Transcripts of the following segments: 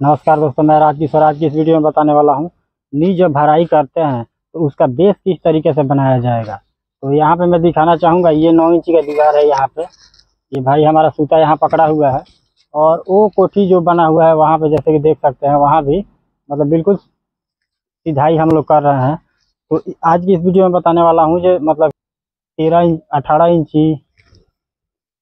नमस्कार दोस्तों, मैं राज किशोर आज की इस वीडियो में बताने वाला हूँ। नी जब भराई करते हैं तो उसका बेस किस तरीके से बनाया जाएगा? तो यहाँ पे मैं दिखाना चाहूँगा, ये नौ इंची का दीवार है यहाँ पे। ये भाई हमारा सूता यहाँ पकड़ा हुआ है। और वो कोठी जो बना हुआ है, वहाँ पे जैसे कि देख सकते हैं, वहाँ भी मतलब बिल्कुल सीधाई हम लोग कर रहे हैं। तो आज की इस वीडियो में बताने वाला हूँ जो मतलब तेरह इंच, अठारह इंची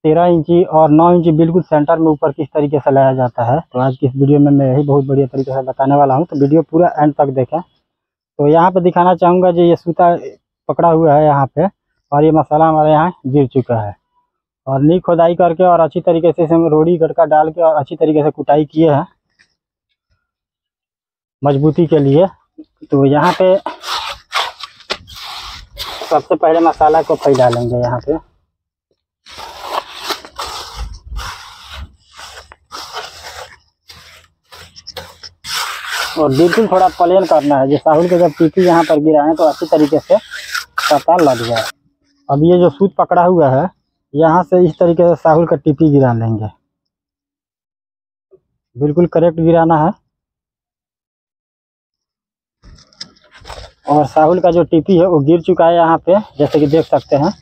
तेरह इंची और नौ इंची बिल्कुल सेंटर में ऊपर किस तरीके से लाया जाता है? तो आज की इस वीडियो में मैं यही बहुत बढ़िया तरीके से बताने वाला हूँ। तो वीडियो पूरा एंड तक देखें। तो यहाँ पे दिखाना चाहूँगा जो, ये सूता पकड़ा हुआ है यहाँ पे और ये मसाला हमारे यहाँ गिर चुका है। और नी खोदाई करके और अच्छी तरीके से इसमें रोड़ी गड़का डाल के और अच्छी तरीके से कुटाई किए हैं मजबूती के लिए। तो यहाँ पे सबसे पहले मसाला को फैला लेंगे यहाँ पे। और बिल्कुल थोड़ा प्लेन करना है। जो साहुल के जब टीपी यहाँ पर गिराएँ तो अच्छी तरीके से पता लग जाए। अब ये जो सूत पकड़ा हुआ है, यहाँ से इस तरीके से साहुल का टीपी गिरा लेंगे। बिल्कुल करेक्ट गिराना है। और साहुल का जो टीपी है, वो गिर चुका है यहाँ पे, जैसे कि देख सकते हैं।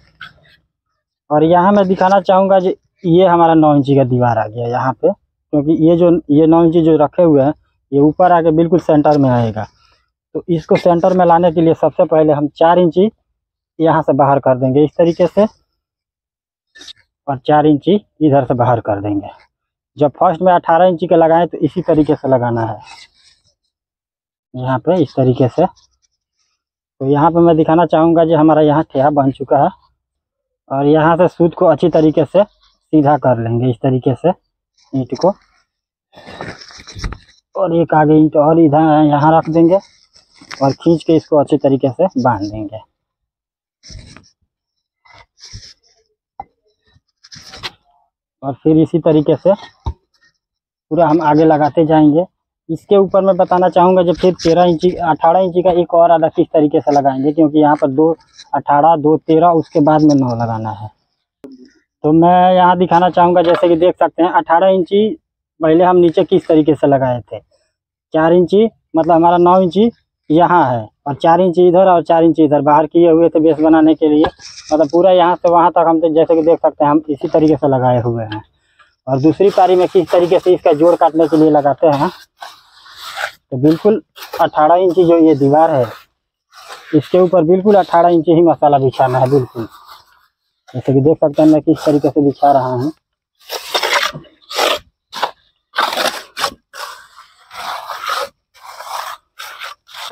और यहाँ मैं दिखाना चाहूँगा जो, ये हमारा नौ इंची का दीवार आ गया यहाँ पे, क्योंकि ये जो, ये नौ इंची जो रखे हुए हैं ये ऊपर आके बिल्कुल सेंटर में आएगा। तो इसको सेंटर में लाने के लिए सबसे पहले हम चार इंची यहाँ से बाहर कर देंगे इस तरीके से और चार इंची इधर से बाहर कर देंगे। जब फ़र्स्ट में अठारह इंची का लगाएँ तो इसी तरीके से लगाना है। यहाँ पे इस तरीके से। तो यहाँ पे मैं दिखाना चाहूँगा जो हमारा यहाँ ठेहा बन चुका है और यहाँ से सूत को अच्छी तरीके से सीधा कर लेंगे इस तरीके से ईट को। और एक आगे ईंट और इधर यहाँ रख देंगे और खींच के इसको अच्छे तरीके से बाँध देंगे। और फिर इसी तरीके से पूरा हम आगे लगाते जाएँगे। इसके ऊपर मैं बताना चाहूँगा, जब फिर तेरह इंची, अठारह इंची का एक और आधा किस तरीके से लगाएँगे, क्योंकि यहाँ पर दो अठारह, दो तेरह, उसके बाद में नौ लगाना है। तो मैं यहाँ दिखाना चाहूँगा, जैसे कि देख सकते हैं, अठारह इंची पहले हम नीचे किस तरीके से लगाए थे? चार इंची मतलब हमारा नौ इंची यहाँ है और चार इंची इधर और चार इंची इधर। बाहर किए हुए थे बेस बनाने के लिए। मतलब पूरा यहाँ से वहाँ तक हम तो जैसे कि देख सकते हैं, हम इसी तरीके से लगाए हुए हैं। और दूसरी पारी में किस तरीके से इसका जोड़ काटने के लिए लगाते हैं? तो बिल्कुल अठारह इंची जो ये दीवार है, इसके ऊपर बिल्कुल अठारह इंची ही मसाला बिछाना है, बिल्कुल। जैसे कि देख सकते हैं मैं किस तरीके से बिछा रहा हूँ।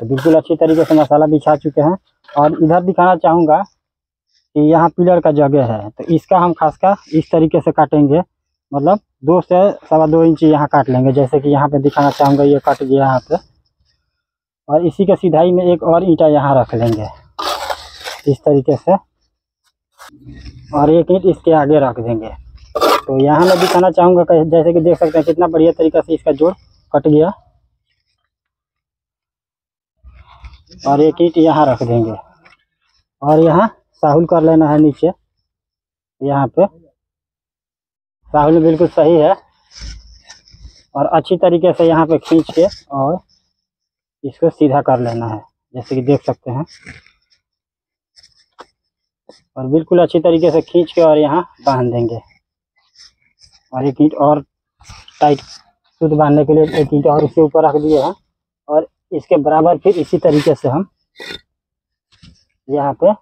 बिल्कुल अच्छी तरीके से मसाला बिछा चुके हैं। और इधर दिखाना चाहूँगा कि यहाँ पिलर का जगह है तो इसका हम खास का इस तरीके से काटेंगे। मतलब दो से सवा दो इंच यहाँ काट लेंगे, जैसे कि यहाँ पे दिखाना चाहूँगा, ये कट गया यहाँ पे। और इसी के सिधाई में एक और ईंटा यहाँ रख लेंगे, इस तरीके से। और एक ईंट इसके आगे रख देंगे। तो यहाँ मैं दिखाना चाहूँगा जैसे कि देख सकते हैं कितना बढ़िया तरीके से इसका जोड़ कट गया। और एक ईंट यहाँ रख देंगे। और यहाँ साहुल कर लेना है नीचे। यहाँ पे। साहुल बिल्कुल सही है। और अच्छी तरीके से यहाँ पे खींच के और इसको सीधा कर लेना है, जैसे कि देख सकते हैं। और बिल्कुल अच्छी तरीके से खींच के और यहाँ बाँध देंगे। और एक ईंट और टाइट सूत बांधने के लिए एक ईंट और इसके ऊपर रख दिए हैं। और इसके बराबर फिर इसी तरीके से हम यहाँ पे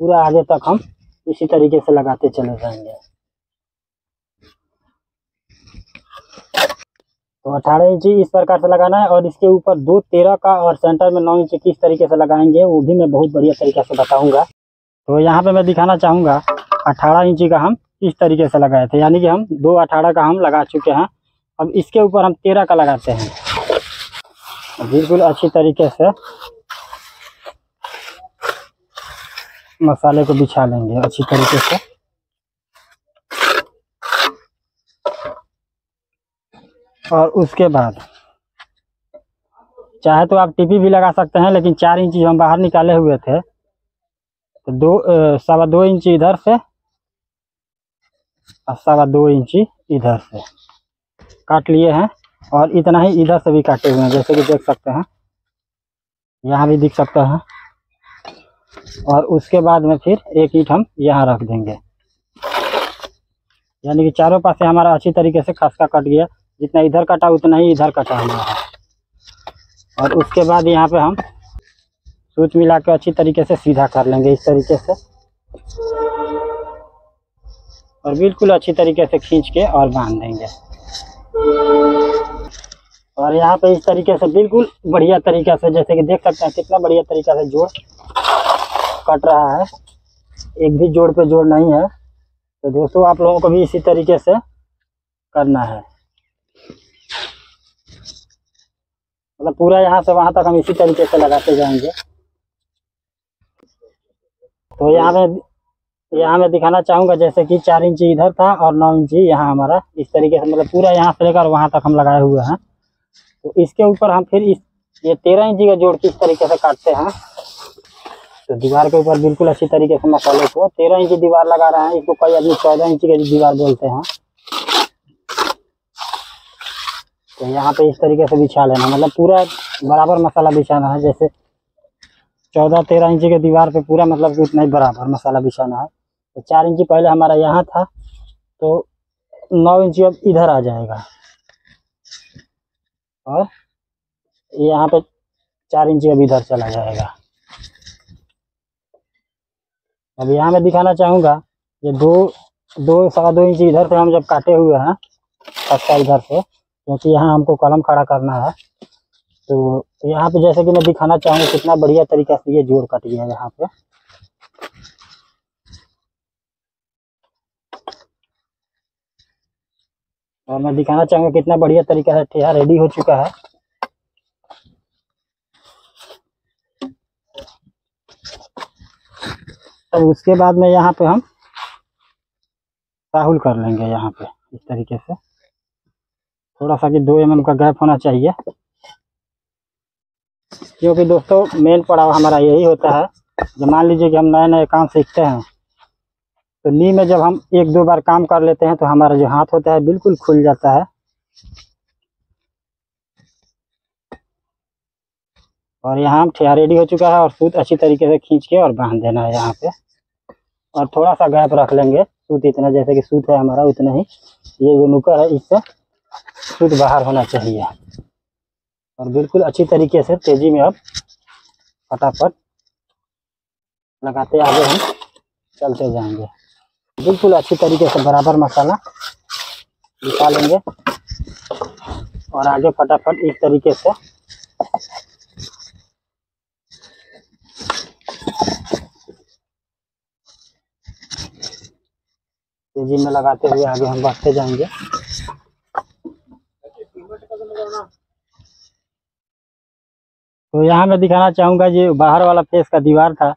पूरा आगे तक हम इसी तरीके से लगाते चले जाएँगे। तो अठारह इंची इस प्रकार से लगाना है और इसके ऊपर दो तेरह का और सेंटर में नौ इंची किस तरीके से लगाएँगे वो भी मैं बहुत बढ़िया तरीके से बताऊँगा। तो यहाँ पे मैं दिखाना चाहूँगा, अठारह इंची का हम इस तरीके से लगाए थे, यानी कि हम दो अठारह का हम लगा चुके हैं। अब इसके ऊपर हम तेरह का लगाते हैं। बिल्कुल अच्छी तरीके से मसाले को बिछा लेंगे अच्छी तरीके से। और उसके बाद, चाहे तो आप टीपी भी लगा सकते हैं, लेकिन चार इंची हम बाहर निकाले हुए थे तो दो सवा दो इंची इधर से और सवा दो इंची इधर से। काट लिए हैं। और इतना ही इधर से भी काटे हुए हैं, जैसे कि देख सकते हैं। यहाँ भी दिख सकता है। और उसके बाद में फिर एक ईट हम यहाँ रख देंगे। यानी कि चारों पास से हमारा अच्छी तरीके से खसका कट गया। जितना इधर कटा, उतना ही इधर कटा हुआ है। और उसके बाद यहाँ पे हम सूत मिला के अच्छी तरीके से सीधा कर लेंगे इस तरीके से। और बिल्कुल अच्छी तरीके से खींच के और बाँध देंगे। और यहाँ पे इस तरीके से बिल्कुल बढ़िया तरीके से, जैसे कि देख सकते हैं कितना बढ़िया तरीका से जोड़ कट रहा है। एक भी जोड़ पे जोड़ नहीं है। तो दोस्तों, आप लोगों को भी इसी तरीके से करना है। मतलब पूरा यहाँ से वहाँ तक हम इसी तरीके से लगाते जाएँगे। तो यहाँ में, यहाँ मैं दिखाना चाहूँगा, जैसे कि चार इंची इधर था और नौ इंची यहाँ हमारा। इस तरीके से मतलब पूरा यहाँ से लेकर वहाँ तक हम लगाए हुए हैं। तो इसके ऊपर हम फिर इस, ये तेरह इंची का जोड़ किस तरीके से काटते हैं? तो दीवार के ऊपर बिल्कुल अच्छी तरीके से मसाले को तेरह इंची दीवार लगा रहे हैं। इसको कई आदमी चौदह इंची की दीवार बोलते हैं। तो यहाँ पे इस तरीके से बिछा लेना। मतलब पूरा बराबर मसाला बिछाना है। जैसे चौदह, तेरह इंची के दीवार पे पूरा मतलब कि उतना ही बराबर मसाला बिछाना है। तो चार इंची पहले हमारा यहाँ था। तो नौ इंची अब इधर आ जाएगा। और यहाँ पे चार इंची अब इधर चला जाएगा। अब यहाँ मैं दिखाना चाहूँगा, ये दो दो, सवा दो इंची इधर से हम जब काटे हुए हैं खस्ता इधर से, क्योंकि यहाँ हमको कलम खड़ा करना है तो यहाँ पे जैसे कि मैं दिखाना चाहूँगा कितना बढ़िया तरीका से ये जोड़ कट गया है यहाँ पे। और मैं दिखाना चाहूँगा कितना बढ़िया तरीका से ठेहा रेडी हो चुका है। अब उसके बाद में यहाँ पे हम साहुल कर लेंगे यहाँ पे, इस तरीके से। थोड़ा सा कि दो एम का गैप होना चाहिए। क्योंकि दोस्तों मेन पड़ाव हमारा यही होता है। जब मान लीजिए कि हम नए नए काम सीखते हैं तो नी में जब हम एक दो बार काम कर लेते हैं तो हमारा जो हाथ होता है बिल्कुल खुल जाता है। और यहाँ ठिया रेडी हो चुका है और सूत अच्छी तरीके से खींच के और बाँध देना है यहाँ पे। और थोड़ा सा गैप रख लेंगे, सूत इतना जैसे कि सूत है हमारा उतना ही। ये जो नुकर है, इससे सूत बाहर होना चाहिए। और बिल्कुल अच्छी तरीके से तेज़ी में अब फटाफट लगाते आगे हम, चलते जाएँगे। बिल्कुल अच्छी तरीके से बराबर मसाला निकालेंगे। और आगे फटाफट इस तरीके से तेज़ी में लगाते हुए आगे हम बढ़ते जाएँगे। तो यहाँ मैं दिखाना चाहूँगा, ये बाहर वाला फेस का दीवार था।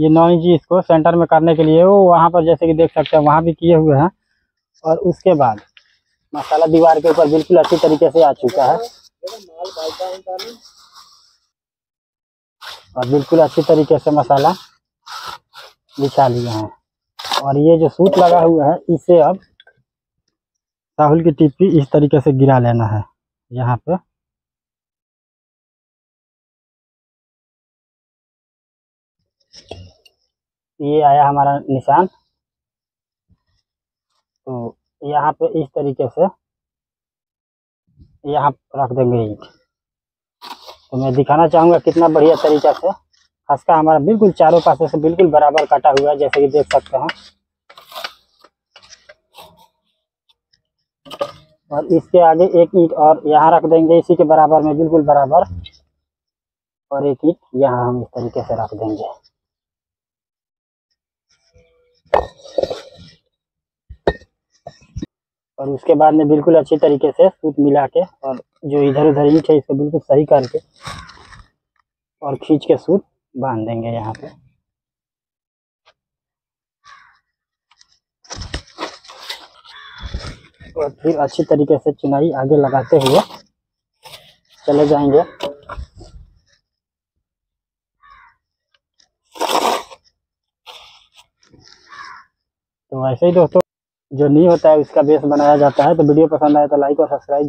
ये नौ इंची इसको सेंटर में करने के लिए, वो वहाँ पर जैसे कि देख सकते हैं, वहाँ भी किए हुए हैं। और उसके बाद, मसाला दीवार के ऊपर बिल्कुल अच्छी तरीके से आ चुका है। और बिल्कुल अच्छी तरीके से मसाला बिछा लिए हैं। और ये जो सूट लगा हुआ है, इसे अब राहुल की टिप्पी इस तरीके से गिरा लेना है। यहाँ पे ये आया हमारा निशान। तो यहाँ पे इस तरीके से यहाँ रख देंगे ईंट। तो मैं दिखाना चाहूँगा कितना बढ़िया तरीका से। खसका हमारा बिल्कुल चारों पासे से बिल्कुल बराबर काटा हुआ है, जैसे कि देख सकते हैं। और इसके आगे एक ईंट और यहाँ रख देंगे, इसी के बराबर में बिल्कुल बराबर। और एक ईट यहाँ हम इस तरीके से रख देंगे। और उसके बाद में बिल्कुल अच्छी तरीके से सूत मिला के और जो इधर उधर ईंट है, इसको बिल्कुल सही करके और खींच के सूत बाँध देंगे यहाँ पे। और फिर अच्छी तरीके से चुनाई आगे लगाते हुए चले जाएँगे। तो ऐसे ही दोस्तों जो नहीं होता है, उसका बेस बनाया जाता है। तो वीडियो पसंद आए तो लाइक और सब्सक्राइब